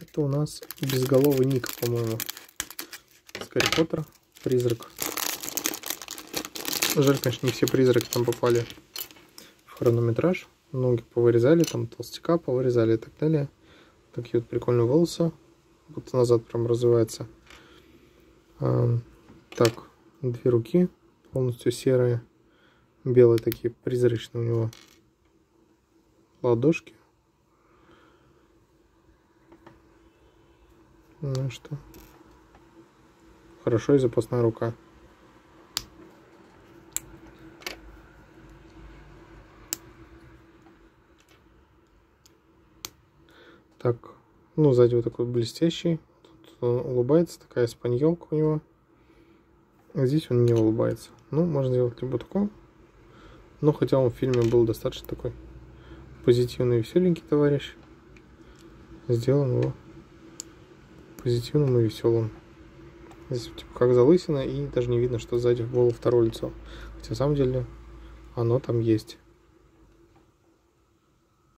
Это у нас безголовый Ник, по-моему. С Гарри. Призрак. Жаль, конечно, не все призраки там попали в хронометраж. Ноги повырезали, там толстяка повырезали и так далее. Такие вот прикольные волосы. Вот назад прям развивается. А, так, две руки полностью серые. Белые такие призрачные у него ладошки. Ну что. Хорошо и запасная рука. Так, ну, сзади вот такой блестящий. Тут он улыбается, такая спаньолка у него. А здесь он не улыбается. Ну, можно сделать либо такого. Но хотя он в фильме был достаточно такой позитивный, веселенький товарищ. Сделан его позитивным и веселым. Здесь типа как залысина, и даже не видно, что сзади было второе лицо. Хотя на самом деле оно там есть.